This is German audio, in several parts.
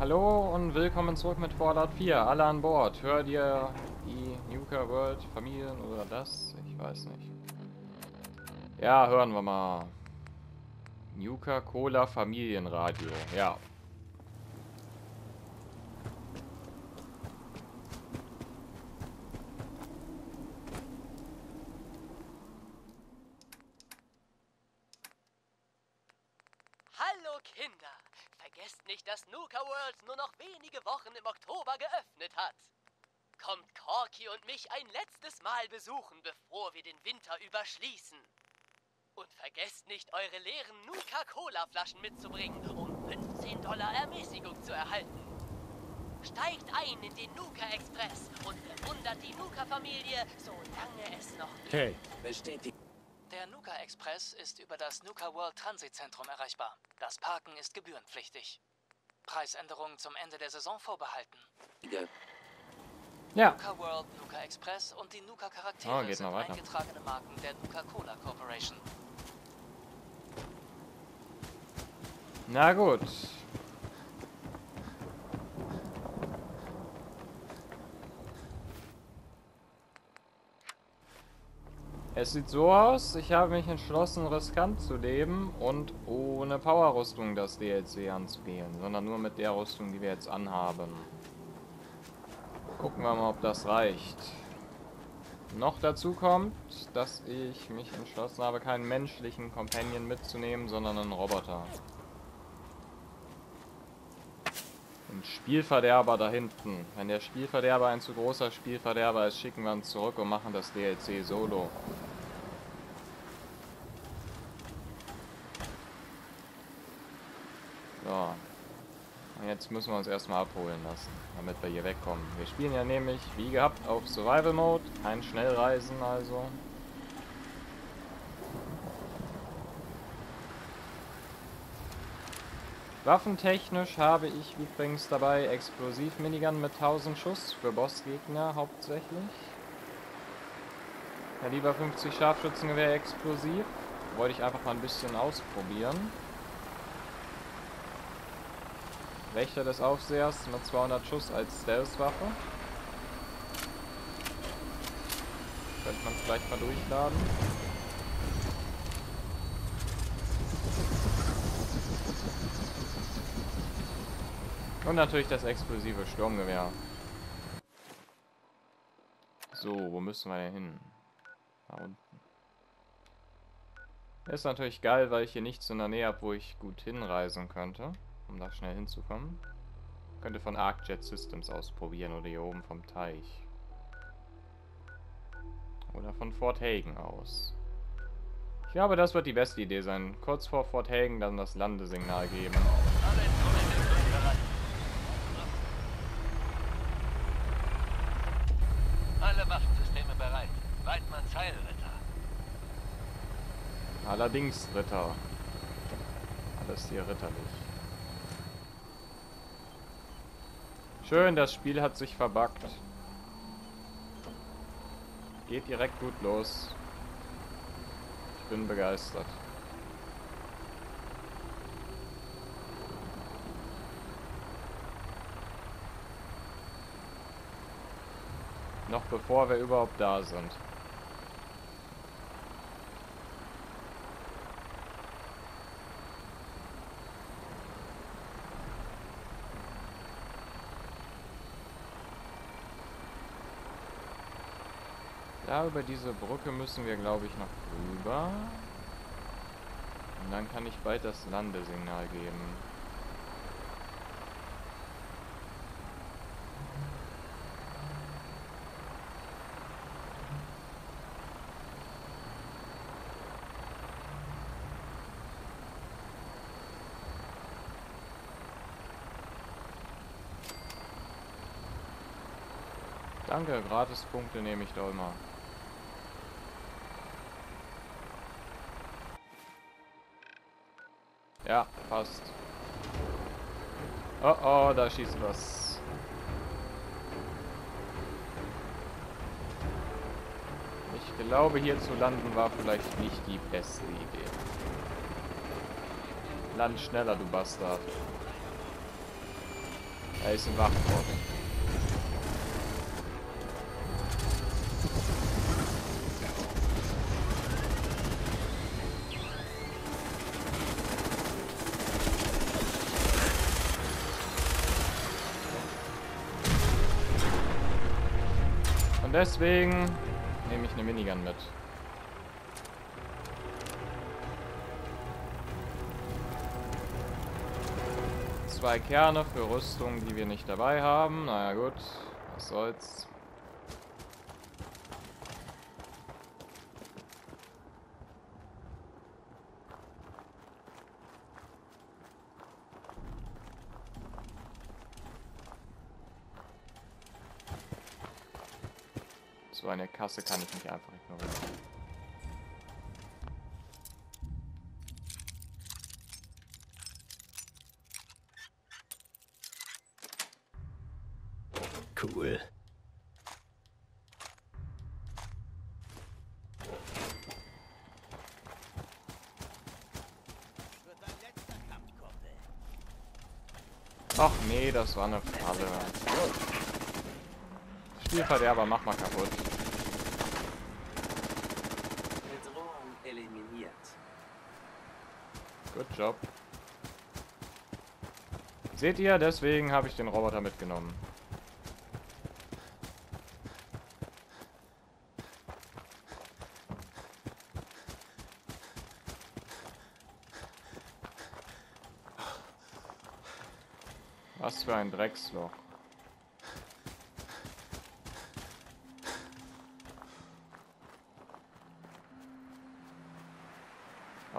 Hallo und willkommen zurück mit Fallout 4. Alle an Bord. Hört ihr die Nuka World Familien oder das? Ich weiß nicht. Ja, hören wir mal. Nuka Cola Familienradio. Ja. Hallo Kinder! Vergesst nicht, dass Nuka World nur noch wenige Wochen im Oktober geöffnet hat. Kommt Corky und mich ein letztes Mal besuchen, bevor wir den Winter überschließen. Und vergesst nicht, eure leeren Nuka-Cola-Flaschen mitzubringen, um 15 Dollar Ermäßigung zu erhalten. Steigt ein in den Nuka Express und bewundert die Nuka-Familie, solange es noch geht. Okay. Bestätigt. Express ist über das Nuka World Transitzentrum erreichbar. Das Parken ist gebührenpflichtig. Preisänderungen zum Ende der Saison vorbehalten. Ja. Nuka World, Nuka Express und die Nuka Oh, Charaktere geht sind noch weiter. eingetragene Marken der Nuka Cola Corporation. Na gut. Es sieht so aus, ich habe mich entschlossen, riskant zu leben und ohne Powerrüstung das DLC anzugehen, sondern nur mit der Rüstung, die wir jetzt anhaben. Gucken wir mal, ob das reicht. Noch dazu kommt, dass ich mich entschlossen habe, keinen menschlichen Companion mitzunehmen, sondern einen Roboter. Ein Spielverderber da hinten. Wenn der Spielverderber ein zu großer Spielverderber ist, schicken wir ihn zurück und machen das DLC solo. So. Und jetzt müssen wir uns erstmal abholen lassen, damit wir hier wegkommen. Wir spielen ja nämlich, wie gehabt, auf Survival Mode. Kein Schnellreisen also. Waffentechnisch habe ich übrigens dabei Explosiv-Minigun mit 1000 Schuss für Bossgegner hauptsächlich. Ja, lieber 50 Scharfschützengewehr explosiv. Wollte ich einfach mal ein bisschen ausprobieren. Wächter des Aufsehers mit 200 Schuss als Stealth-Waffe. Könnte man vielleicht mal durchladen. Und natürlich das explosive Sturmgewehr. So, wo müssen wir denn hin? Da unten. Ist natürlich geil, weil ich hier nichts in der Nähe habe, wo ich gut hinreisen könnte, um da schnell hinzukommen. Könnte von ArcJet Systems aus probieren oder hier oben vom Teich. Oder von Fort Hagen aus. Ich glaube, das wird die beste Idee sein. Kurz vor Fort Hagen dann das Landesignal geben. Alle Instrumente griffbereit. Alle Waffensysteme bereit. Weidmanns Heilritter. Allerdings Ritter. Alles hier ritterlich. Schön, das Spiel hat sich verbuggt. Geht direkt gut los. Ich bin begeistert. Noch bevor wir überhaupt da sind. Da über diese Brücke müssen wir, glaube ich, noch rüber. Und dann kann ich bald das Landesignal geben. Danke, Gratispunkte nehme ich doch immer. Ja, passt. Oh oh, da schießt was. Ich glaube, hier zu landen war vielleicht nicht die beste Idee. Land schneller, du Bastard. Er ist ein Wachbot. Und deswegen nehme ich eine Minigun mit. Zwei Kerne für Rüstung, die wir nicht dabei haben. Naja gut, was soll's. So eine Kasse kann ich nicht einfach ignorieren. Cool. Ach nee, das war eine Falle. Spielverderber, mach mal kaputt. Bedrohung eliminiert. Good job. Seht ihr, deswegen habe ich den Roboter mitgenommen. Was für ein Drecksloch.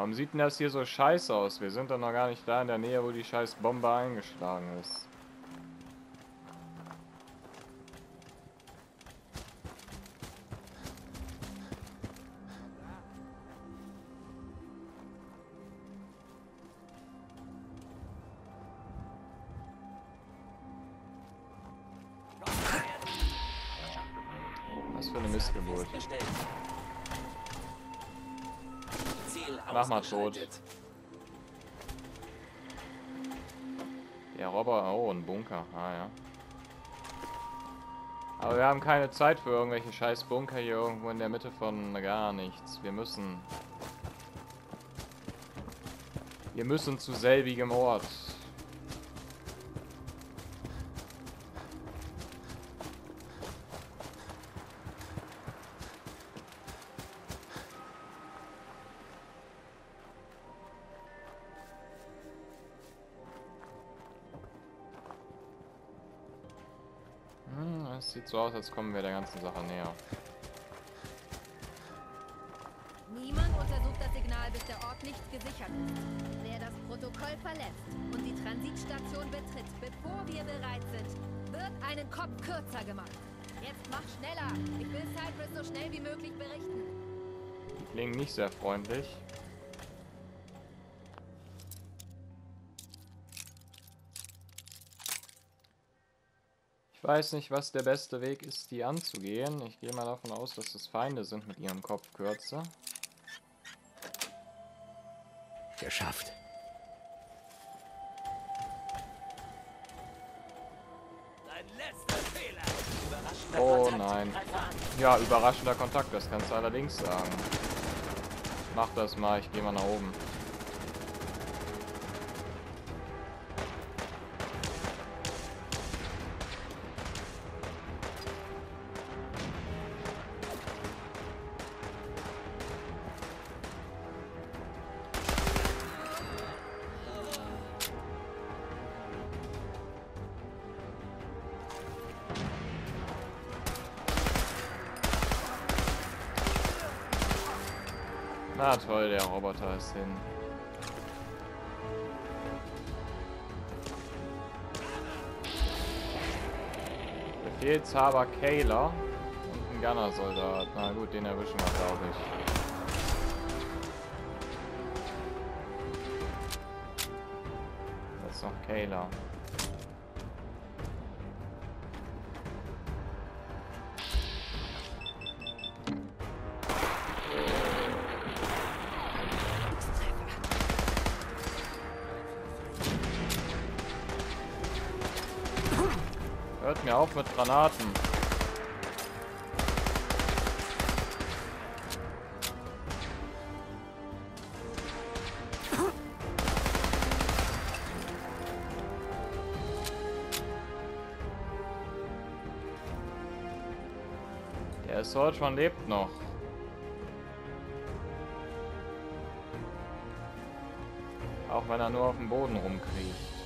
Warum sieht denn das hier so scheiße aus? Wir sind doch noch gar nicht da in der Nähe, wo die scheiß Bombe eingeschlagen ist. Was für eine Missgeburt. Mach mal tot. Der Robber, oh, ein Bunker, ah ja. Aber wir haben keine Zeit für irgendwelche scheiß Bunker hier irgendwo in der Mitte von gar nichts. Wir müssen... Wir müssen zu selbigem Ort. Sieht so aus, als kommen wir der ganzen Sache näher. Niemand untersucht das Signal, bis der Ort nicht gesichert ist. Wer das Protokoll verletzt und die Transitstation betritt, bevor wir bereit sind, wird einen Kopf kürzer gemacht. Jetzt mach schneller. Ich will Cypress so schnell wie möglich berichten. Die klingen nicht sehr freundlich. Weiß nicht, was der beste Weg ist, die anzugehen. Ich gehe mal davon aus, dass es Feinde sind mit ihrem Kopfkürzer. Geschafft. Oh nein. Ja, überraschender Kontakt, das kannst du allerdings sagen. Mach das mal, ich gehe mal nach oben. Na toll, der Roboter ist hin. Befehlshaber Kayla und ein Gunner-Soldat. Na gut, den erwischen wir, glaube ich. Das ist noch Kayla. Hört mir auf mit Granaten. Der Assault lebt noch. Auch wenn er nur auf dem Boden rumkriecht.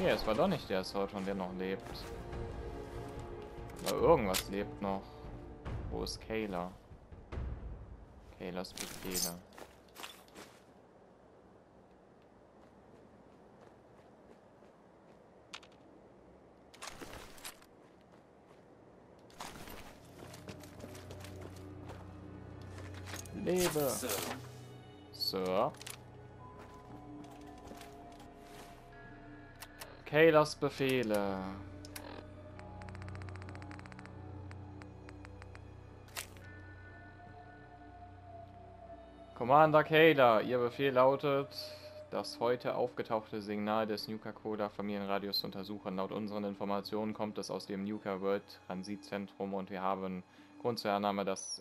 Okay, es war doch nicht der Assaultron, der noch lebt. Aber irgendwas lebt noch. Wo ist Kayla? Kaylas Befehle. Lebe. Sir, Sir. Kaylas Befehle. Commander Kayla, Ihr Befehl lautet, das heute aufgetauchte Signal des Nuka Cola Familienradios zu untersuchen. Laut unseren Informationen kommt es aus dem Nuka World Transitzentrum und wir haben Grund zur Annahme, dass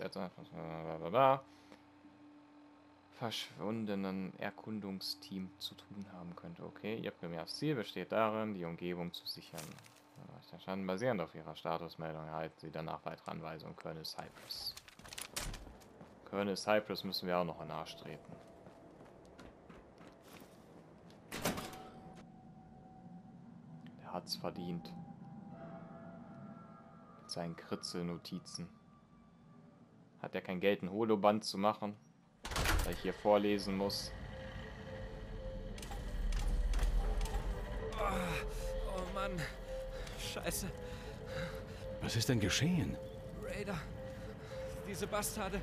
verschwundenen Erkundungsteam zu tun haben könnte. Okay, Ihr primäres Ziel besteht darin, die Umgebung zu sichern. Verstanden, basierend auf Ihrer Statusmeldung erhalten Sie danach weitere Anweisungen, Colonel Cypress. Colonel Cypress müssen wir auch noch nachstreben. Der hat's verdient. Mit seinen Kritzelnotizen. Hat er kein Geld, ein Holoband zu machen? Weil ich hier vorlesen muss. Oh Mann. Scheiße. Was ist denn geschehen? Raider. Diese Bastarde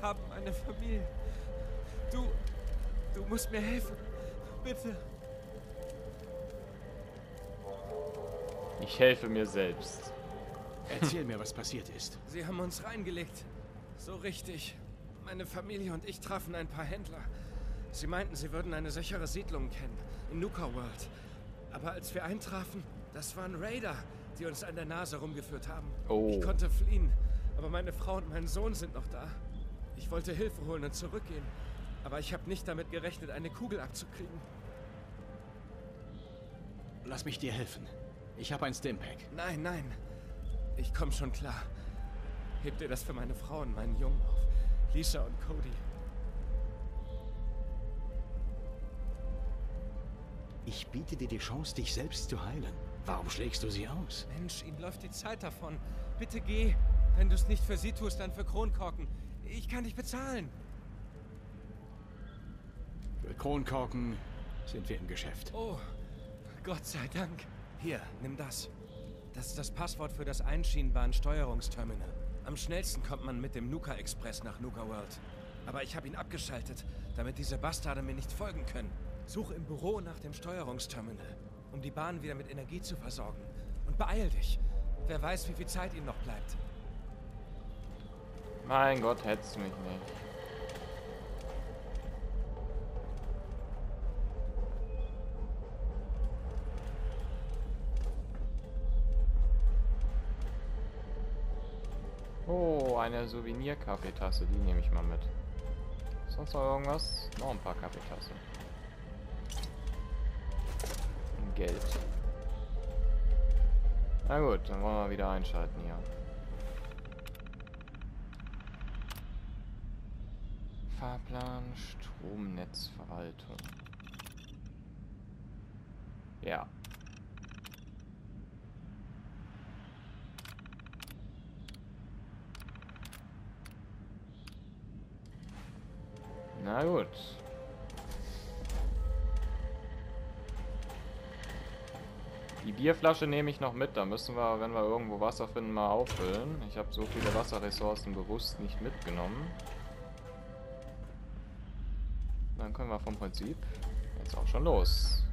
haben eine Familie. Du. Du musst mir helfen. Bitte. Ich helfe mir selbst. Erzähl mir, was passiert ist. Sie haben uns reingelegt. So richtig. Meine Familie und ich trafen ein paar Händler. Sie meinten, sie würden eine sichere Siedlung kennen. In Nuka World. Aber als wir eintrafen, das waren Raider, die uns an der Nase rumgeführt haben. Oh. Ich konnte fliehen. Aber meine Frau und mein Sohn sind noch da. Ich wollte Hilfe holen und zurückgehen. Aber ich habe nicht damit gerechnet, eine Kugel abzukriegen. Lass mich dir helfen. Ich habe ein Stimpack. Nein, nein. Ich komme schon klar. Heb dir das für meine Frau und meinen Jungen auf. Lisa und Cody. Ich biete dir die Chance, dich selbst zu heilen. Warum schlägst du sie aus? Mensch, ihnen läuft die Zeit davon. Bitte geh. Wenn du es nicht für sie tust, dann für Kronkorken. Ich kann dich bezahlen. Für Kronkorken sind wir im Geschäft. Oh, Gott sei Dank. Hier, nimm das. Das ist das Passwort für das Einschienenbahn-Steuerungsterminal. Am schnellsten kommt man mit dem Nuka Express nach Nuka World. Aber ich habe ihn abgeschaltet, damit diese Bastarde mir nicht folgen können. Such im Büro nach dem Steuerungsterminal, um die Bahn wieder mit Energie zu versorgen. Und beeil dich. Wer weiß, wie viel Zeit ihnen noch bleibt. Mein Gott, hättest mich nicht. Eine Souvenir-Kaffeetasse, die nehme ich mal mit. Sonst noch irgendwas? Noch ein paar Kaffeetassen. Und Geld. Na gut, dann wollen wir wieder einschalten hier. Fahrplan, Stromnetzverwaltung. Ja. Na gut. Die Bierflasche nehme ich noch mit. Da müssen wir, wenn wir irgendwo Wasser finden, mal auffüllen. Ich habe so viele Wasserressourcen bewusst nicht mitgenommen. Dann können wir vom Prinzip jetzt auch schon los.